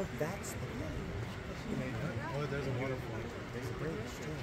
Oh, that's the bridge. Oh, there's a waterfall. There's a bridge, too.